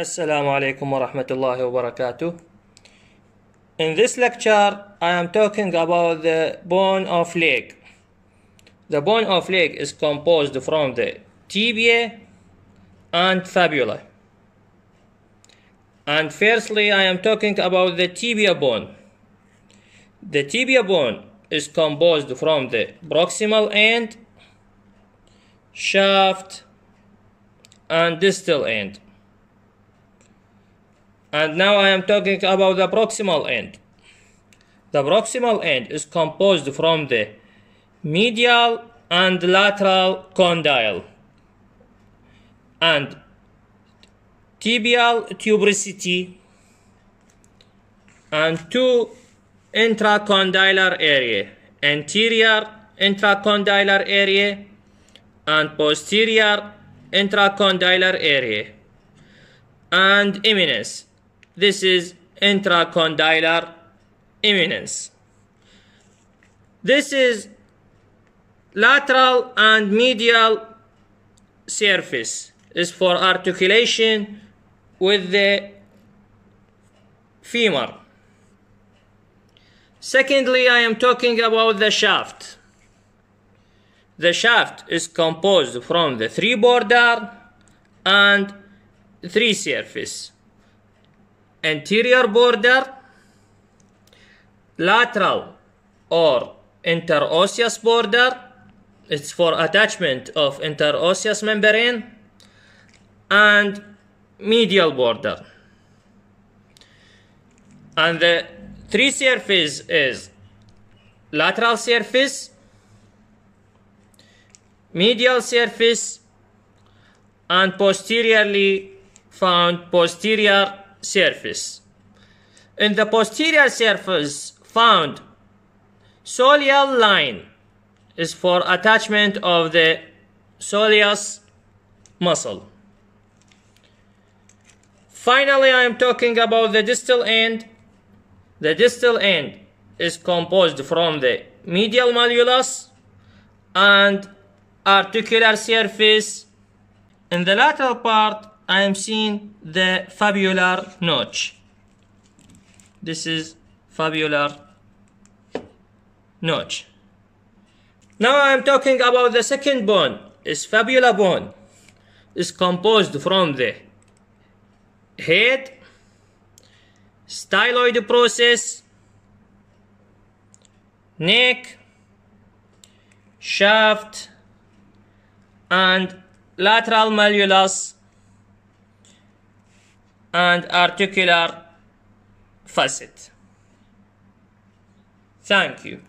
Assalamu alaikum wa rahmatullahi wa barakatuh. In this lecture, I am talking about the bone of leg. The bone of leg is composed from the tibia and fibula. And firstly, I am talking about the tibia bone. The tibia bone is composed from the proximal end, shaft, and distal end. And now I am talking about the proximal end. The proximal end is composed from the medial and lateral condyle and tibial tuberosity and two intracondylar area anterior intracondylar area and posterior intracondylar area and eminence this is intracondylar eminence this is lateral and medial surface. Is for articulation with the femur. Secondly i am talking about the shaft. The shaft is composed from the three border and three surface anterior border lateral or interosseous border it's for attachment of interosseous membrane and medial border. And the three surface is lateral surface medial surface and posteriorly found posterior surface in the posterior surface found soleal line is for attachment of the soleus muscle. Finally, I am talking about the distal end. The distal end is composed from the medial malleolus and articular surface. In the lateral part, I am seeing the fibular notch. This is fibular notch. Now I am talking about the second bone. Is fibula bone. is composed from the head, styloid process, neck, shaft, and lateral malleolus and articular facet. Thank you.